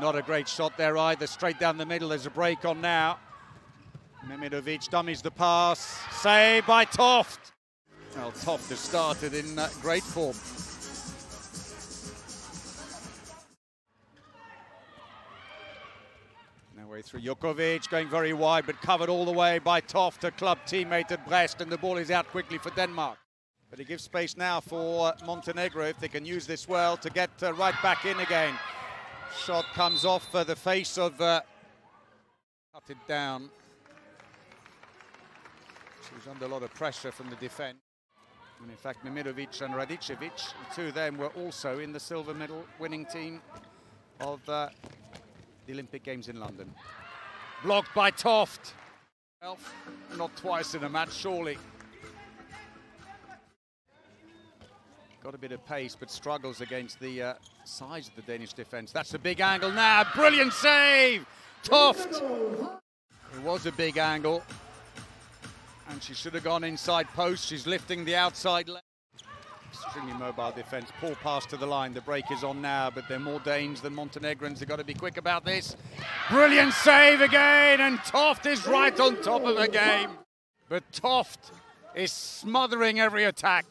Not a great shot there either. Straight down the middle. There's a break on now. Mehmedovic dummies the pass. Saved by Toft. Well, Toft has started in uh, great form. Now way through Jaukovic, going very wide, but covered all the way by Toft, a club teammate at Brest, and the ball is out quickly for Denmark. But he gives space now for Montenegro if they can use this well to get uh, right back in again. Shot comes off uh, the face of. Uh, cut it down. She was under a lot of pressure from the defence. And in fact, Mehmedovic and Radicevic, the two of them were also in the silver medal winning team of uh, the Olympic Games in London. Blocked by Toft. Not twice in a match, surely. Got a bit of pace, but struggles against the uh, size of the Danish defence. That's a big angle now. Brilliant save! Toft! It was a big angle. And she should have gone inside post. She's lifting the outside leg. Extremely mobile defence. Poor pass to the line. The break is on now, but they're more Danes than Montenegrins. They've got to be quick about this. Brilliant save again, and Toft is right on top of the game. But Toft is smothering every attack.